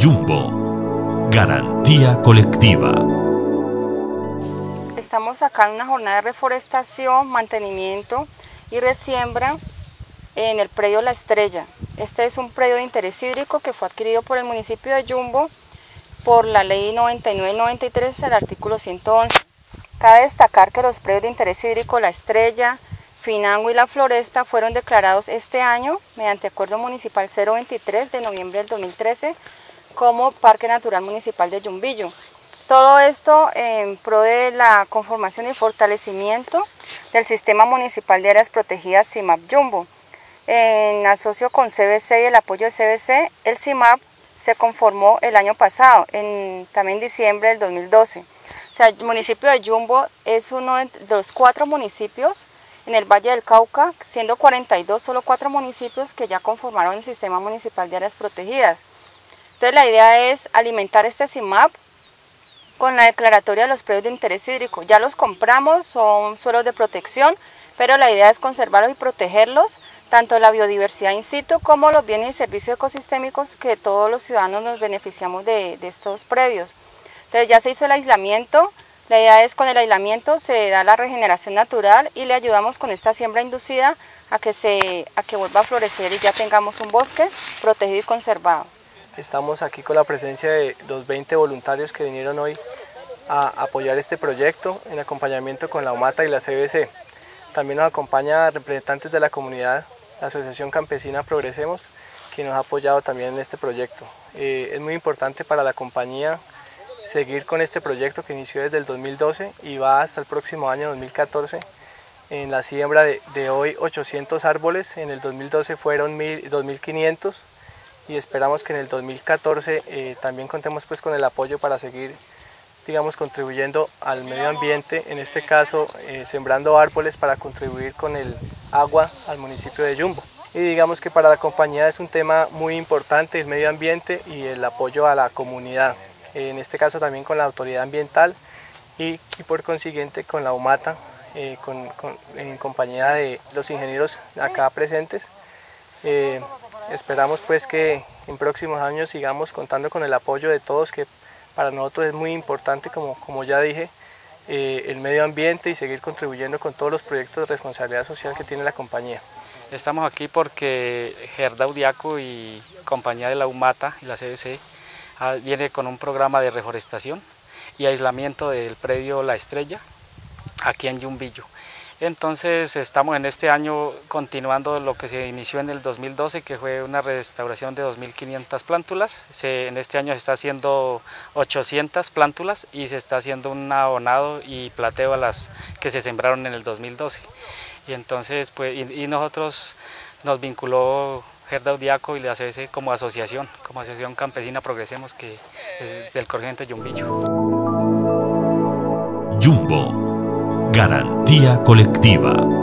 Jumbo, garantía colectiva. Estamos acá en una jornada de reforestación, mantenimiento y resiembra en el predio La Estrella. Este es un predio de interés hídrico que fue adquirido por el municipio de Jumbo por la ley 99-93, el artículo 111. Cabe destacar que los predios de interés hídrico La Estrella, Finango y La Floresta fueron declarados este año mediante acuerdo municipal 023 de noviembre del 2013 como Parque Natural Municipal de Yumbillo. Todo esto en pro de la conformación y fortalecimiento del Sistema Municipal de Áreas Protegidas CIMAP Jumbo. En asocio con CBC y el apoyo de CBC, el CIMAP se conformó el año pasado, en, también diciembre del 2012. O sea, el municipio de Jumbo es uno de los cuatro municipios en el Valle del Cauca, siendo 42 solo cuatro municipios que ya conformaron el Sistema Municipal de Áreas Protegidas. Entonces la idea es alimentar este CIMAP con la declaratoria de los predios de interés hídrico. Ya los compramos, son suelos de protección, pero la idea es conservarlos y protegerlos, tanto la biodiversidad in situ como los bienes y servicios ecosistémicos que todos los ciudadanos nos beneficiamos de, de estos predios. Entonces ya se hizo el aislamiento, la idea es con el aislamiento se da la regeneración natural y le ayudamos con esta siembra inducida a que, se, a que vuelva a florecer y ya tengamos un bosque protegido y conservado. Estamos aquí con la presencia de los 20 voluntarios que vinieron hoy a apoyar este proyecto en acompañamiento con la UMATA y la CBC. También nos acompaña representantes de la comunidad, la Asociación Campesina Progresemos, que nos ha apoyado también en este proyecto. Eh, es muy importante para la compañía seguir con este proyecto que inició desde el 2012 y va hasta el próximo año 2014 en la siembra de, de hoy 800 árboles, en el 2012 fueron 2500 y esperamos que en el 2014 eh, también contemos pues con el apoyo para seguir digamos contribuyendo al medio ambiente, en este caso eh, sembrando árboles para contribuir con el agua al municipio de Yumbo. Y digamos que para la compañía es un tema muy importante el medio ambiente y el apoyo a la comunidad, en este caso también con la autoridad ambiental y, por consiguiente con la UMATA, eh, con, en compañía de los ingenieros acá presentes. Esperamos pues que en próximos años sigamos contando con el apoyo de todos, que para nosotros es muy importante, como, como ya dije, eh, el medio ambiente y seguir contribuyendo con todos los proyectos de responsabilidad social que tiene la compañía. Estamos aquí porque Gerda Udiaco y compañía de la UMATA y la CBC ah, viene con un programa de reforestación y aislamiento del predio La Estrella aquí en Yumbillo. Entonces estamos en este año continuando lo que se inició en el 2012, que fue una restauración de 2.500 plántulas. En este año se está haciendo 800 plántulas y se está haciendo un abonado y plateo a las que se sembraron en el 2012. Y entonces, pues, y, nosotros nos vinculó Gerda Udiaco y la CBC como asociación, como Asociación Campesina Progresemos, que es del corregimiento Yumbillo. Jumbo Garantía colectiva.